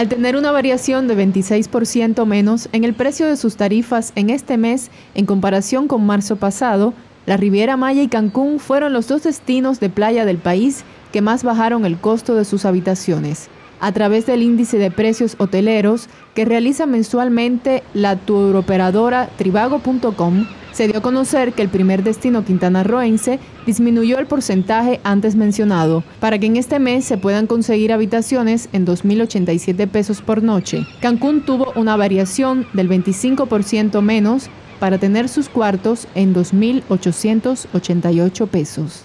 Al tener una variación de 26% menos en el precio de sus tarifas en este mes en comparación con marzo pasado, la Riviera Maya y Cancún fueron los dos destinos de playa del país que más bajaron el costo de sus habitaciones. A través del índice de precios hoteleros que realiza mensualmente la turoperadora trivago.com, se dio a conocer que el primer destino quintanarroense disminuyó el porcentaje antes mencionado para que en este mes se puedan conseguir habitaciones en 2.087 pesos por noche. Cancún tuvo una variación del 25% menos para tener sus cuartos en 2.888 pesos.